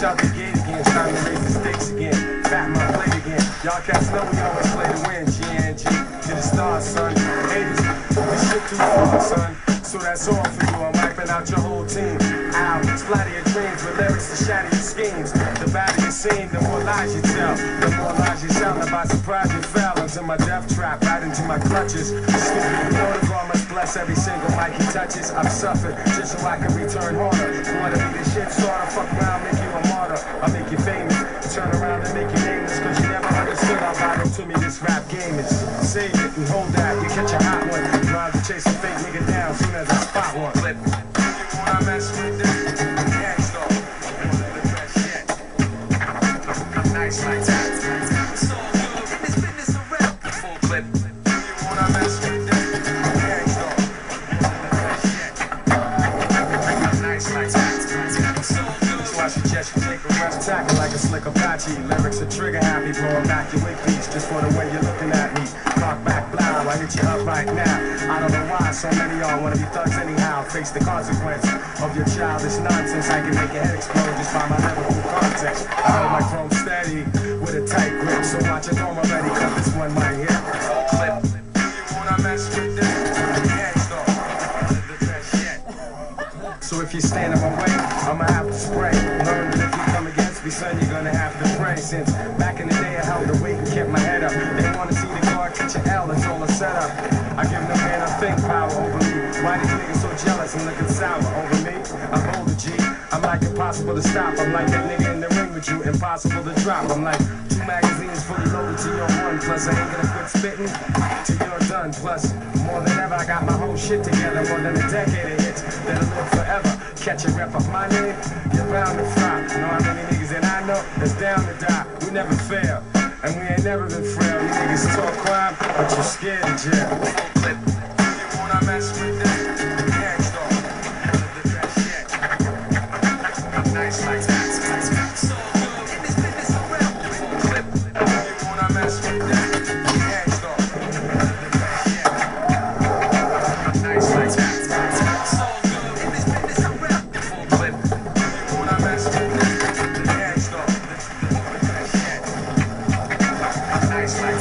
Shot the gate again, time to raise the stakes again. Fat my plate again. Y'all cats know we always play to win. G&G, to the stars, son. Haters, this shit too far, son. So that's all for you. I'm wiping out your whole team. Ow, splatter your dreams with lyrics to shatter your schemes. The badder you seem, the more lies you tell. The more lies you sound, about surprise you fell into my death trap, right into my clutches. Stupid all my bless every single mic he touches. I've suffered just so I can return harder. Wanna be the shit starter, fuck around. Hold that, you catch a hot one. Rhymes to chase a fake nigga down soon as I spot one. Flip. Wanna mess with. So. This business. Nice like I suggest you take a rest, tackle like a slick Apache. Lyrics are trigger happy, blowing back your wig piece just for the way you're looking at me. Cock back, blow, I hit you up right now. I don't know why so many y'all wanna be thugs anyhow. Face the consequence of your childish nonsense. I can make your head explode just by my lyrical context. I hold my chrome steady with a tight grip, so watch it home already, cut this one right here. So if you stand in my way, I'ma have to spray. Learn that if you come against me, son, you're gonna have to pray. Since back in the day, I held the weight a setup. I give no man a think power over me. Why these niggas so jealous and looking sour over me? I'm older, G. I'm like impossible to stop. I'm like that nigga in the ring with you, impossible to drop. I'm like two magazines fully loaded to your one. Plus, I ain't gonna quit spitting till you're done. Plus, more than ever, I got my whole shit together. More than a decade of hits that'll live forever. Catch a rep of my name, you're bound to fry. Know how many niggas that I know that's down to die. We never fail, and we ain't never been frail. You niggas talk crime, but you're scared of jail. The